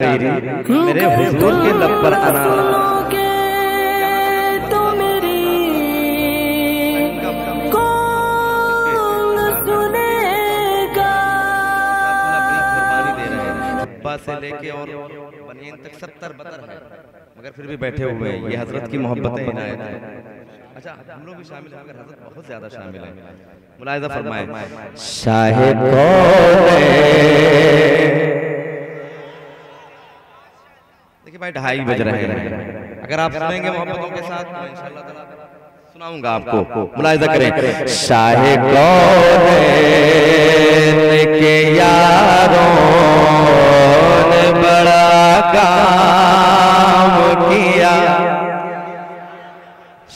मेरे हुजूर के लब पर आना। तो मेरी कौन सुनेगा? से लेके और बनियन तक सत्तर बतर है। मगर फिर भी बैठे हुए हैं। ये हज़रत की मोहब्बत है। अच्छा हम लोग भी शामिल हैं मगर हज़रत बहुत ज़्यादा शामिल हैं। मुलायजा फरमाए। शाहे भाई ढाई बज रहे हैं। अगर आप सुनेंगे मोहब्बतों के साथ तो सुनाऊँगा आपको। मुलायजा करें। शाहे के यारों बड़ा काम किया।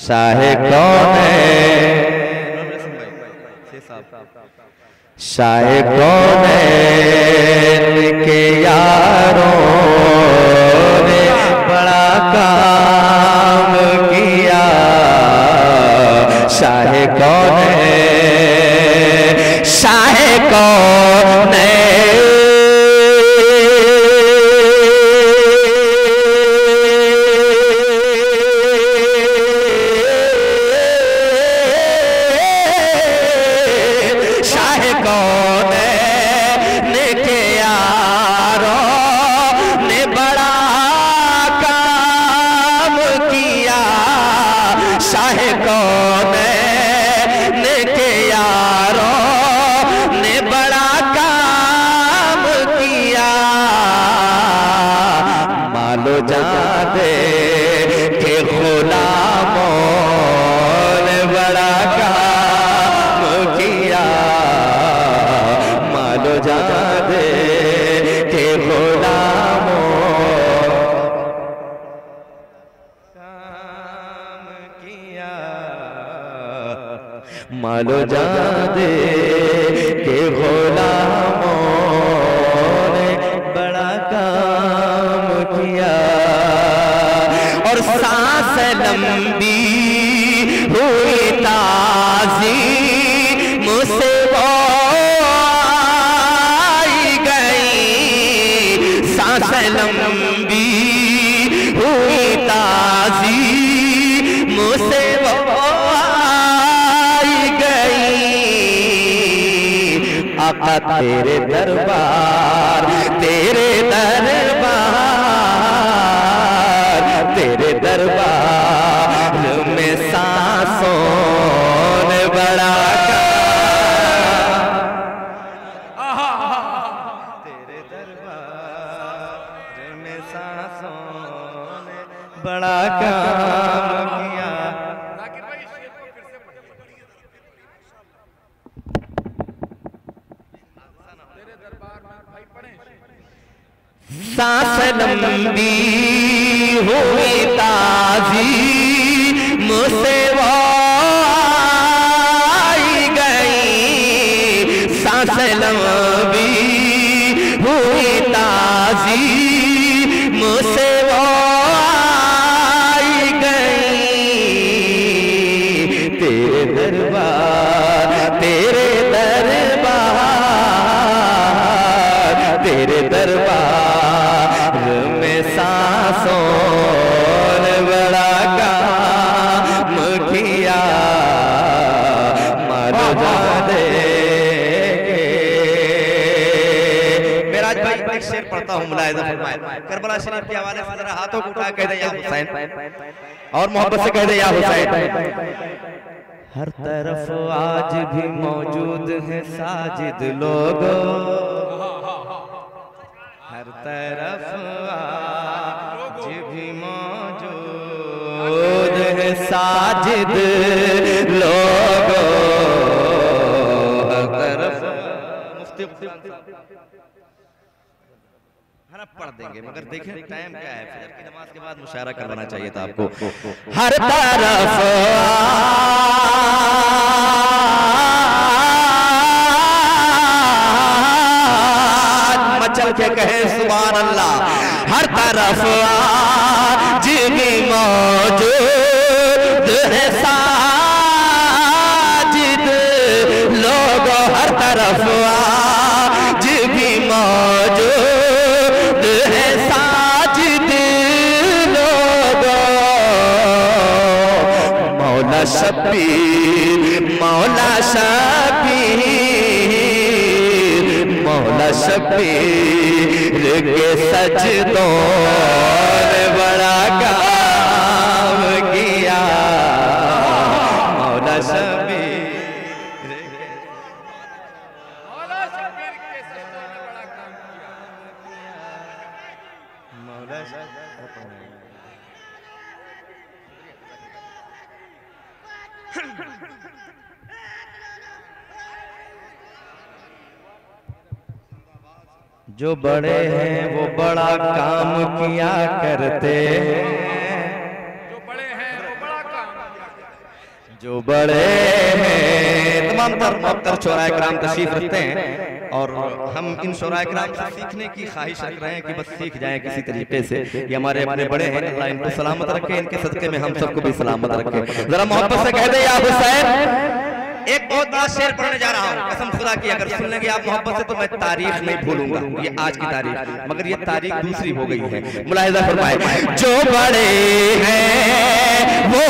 शाहे कौन शाहे कौन के यारों शाह कौन मालो जादे के गुलामों ने बड़ा काम किया। और सांस लंबी हुई ताजी आका तेरे दरबार तेरे दरबार। सांस लंबी हुई ताजी मुझसे के हवाले से जरा हाथों को उठा कह दे या हुसैन। और मोहब्बत से कह दे या हुसैन। हर तरफ़ आज भी मौजूद है साजिद लोग। हर तरफ़ आज भी मौजूद है साजिद लोग। हर तरफ़ मुफ्ती हर पढ़ देंगे। मगर देखें टाइम क्या है? फजर की नमाज़ के बाद मुशायरा करवाना चाहिए था आपको। हर तरफ़ मचल के कहे सुभान अल्लाह हर तरफ़ आज भी मौजूद है साजिद। लोग हर तरफ़ आज शबीर मौला शबीर मौला शबीर के सजदों। जो बड़े हैं वो बड़ा काम किया करते। हैं जो बड़े हैं वो बड़ा काम जो बड़े हैं तमाम तर शोराय कराम तशरीफ़ रखते हैं और हम इन शोराय कराम से सीखने की ख्वाहिश रख रहे हैं कि बस सीख जाएँ किसी तरीके से ये हमारे अपने बड़े हैं अल्लाह इनको सलामत रखे इनके सदके में हम सबको भी सलामत रखे। जरा मोहब्बत से कह दे या हुसैन एक बहुत बड़ा शेर पढ़ने जा रहा हूँ। कसम खुदा की, अगर सुन लेंगे आप मोहब्बत से तो मैं तारीख नहीं भूलूँगा। ये आज की तारीख, मगर ये तारीख दूसरी हो गई है। मुलाहिजा फरमाए, जो बड़े हैं, वो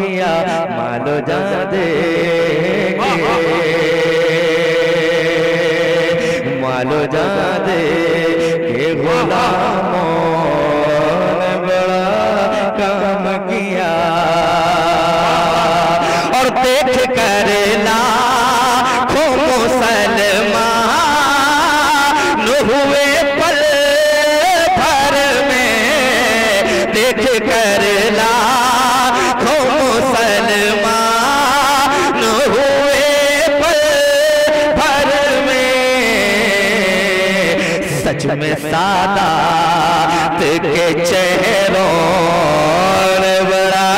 किया मालो जा दे मालो जा दे के गुलामों ने बड़ा काम किया। और देख कर लाखों मुसलमान हुए पल भर में देख कर लाखों सच में सादात के चेहरों ने बड़ा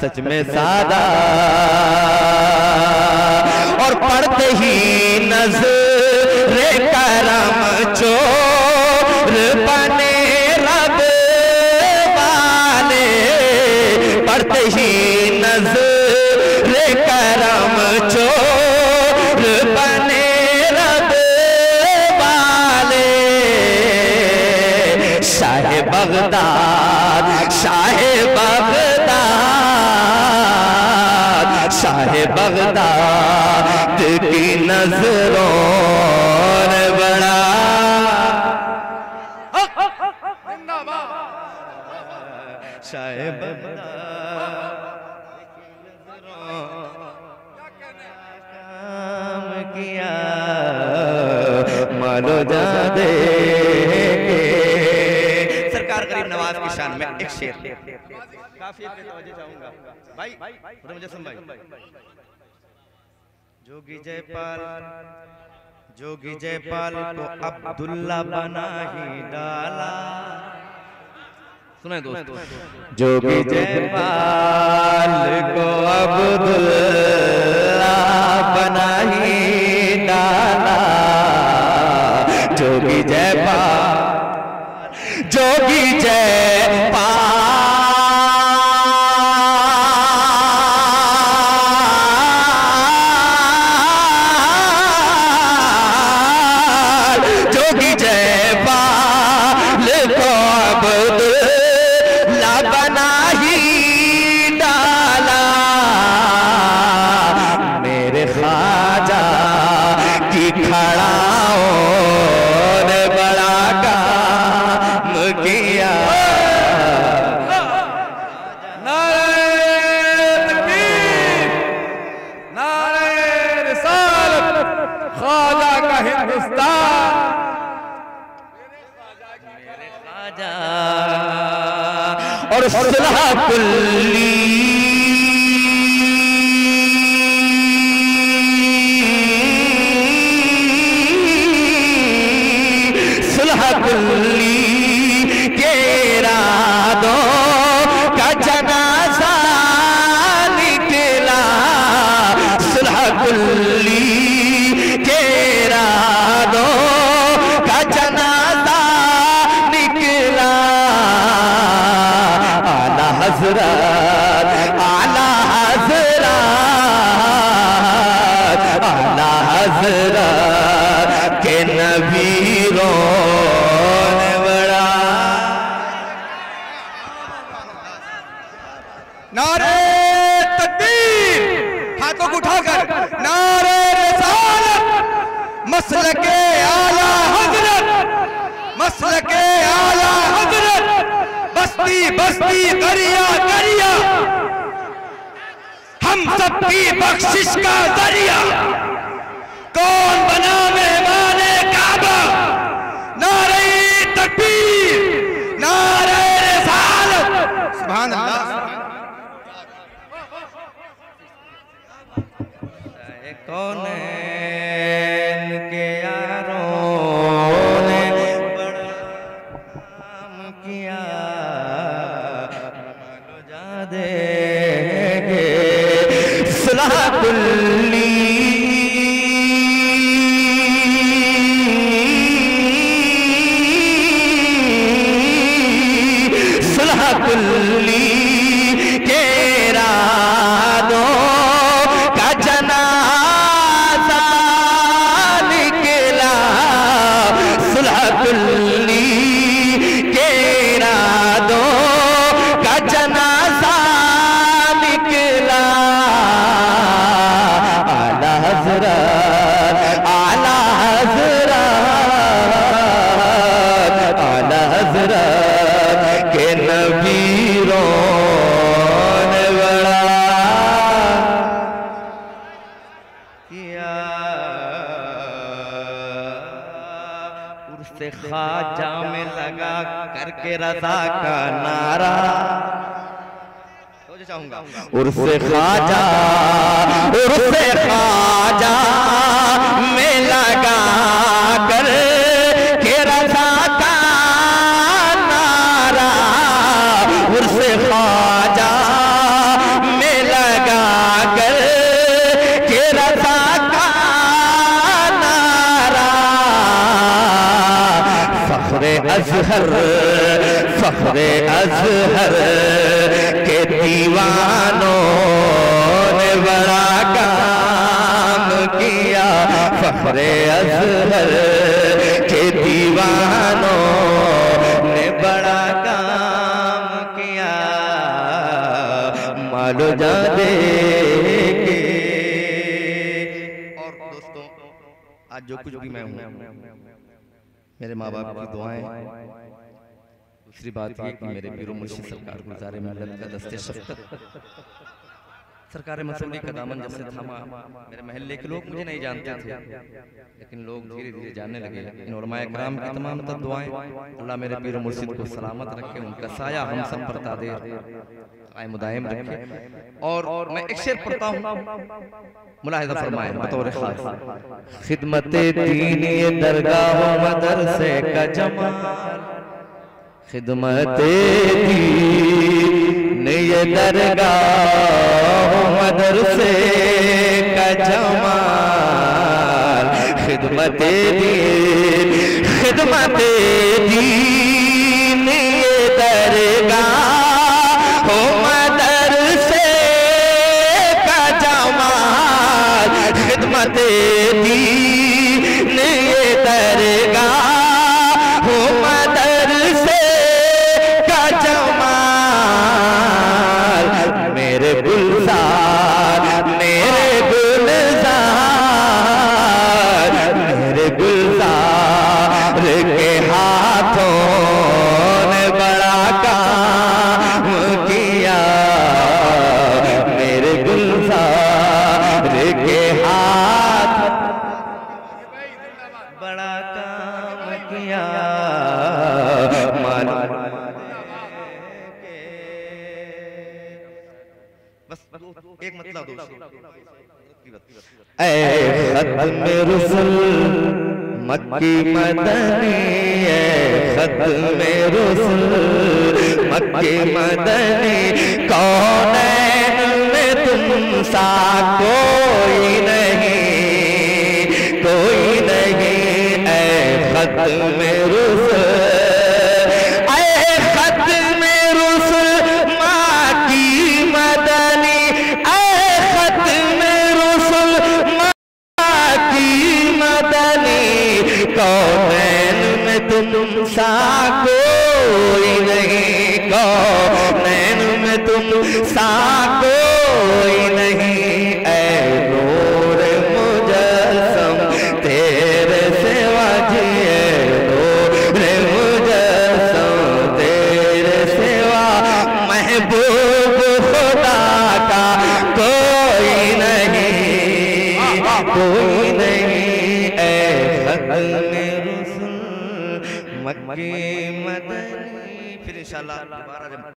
सच में सादा की नज़रों ने बड़ा काम किया मानो जा दे सरकार गरीब नवाज़ की शान में एक शेर काफ़ी पे तवज्जो चाहूँगा भाई मुझे सुन जोगी जयपाल जोगी जयपाल को अब्दुल्ला बना ही डाला। सुने दोस्त। जोगी जयपाल को अब्दुल्ला बना ही डाला। जोगी जयपाल जोगी जयपाल और कुल्ली कुल्ली Buddha बस्ती बस्ती दरिया दरिया हम सबकी बख्शिश का दरिया कौन बना मेहमान काबा? नारे तकबीर, नारे रिसालत सुभान अल्लाह कौन के मानो उर्से खाजा उर्से खाजा में लगा कर के रजा का नारा खाजा में लगा कर के रजा का नारा। फखरे अजहर फखरे अजहर। फखरे अजहर के दीवानों ने बड़ा काम किया। मालो जा दे और दोस्तों, आज जो कुछ भी मैं हूँ, मेरे माँ बाप की दुआएँ, दूसरी बात ये कि मेरे पीरो मुर्शिद सरकार गुजारे मिलत का दस्ते शफकत सरकार मसूली का दामन जब से थामा। मेरे महल्ले के लोग मुझे नहीं जानते थे। लेकिन लोग धीरे धीरे जानने लगे। इन कराम की तमाम तब दुआएँ अल्लाह मेरे पीर मुर्शिद को सलामत रखे उनका साया हम सब पर तादे कायम दायम रखे। और मैं एक शेर पढ़ता हूँ। मुलाहिजा फरमाए बतौर खास। खिदमत दीन ये दरगाह मदरसे का जमाल। खिदमत दीन ये दरगाह मदरसे का जमाल। खिदमत दीन खिदमत दीन ये दरगाह। बड़ा काम किया? मेरे गुलजार के हाथ। बड़ा काम किया। बस एक मतलब ऐ रसूल, मक्की मदनी। ऐ खत्म रुsul मक्की मदनी कौन में तुम सा कोई में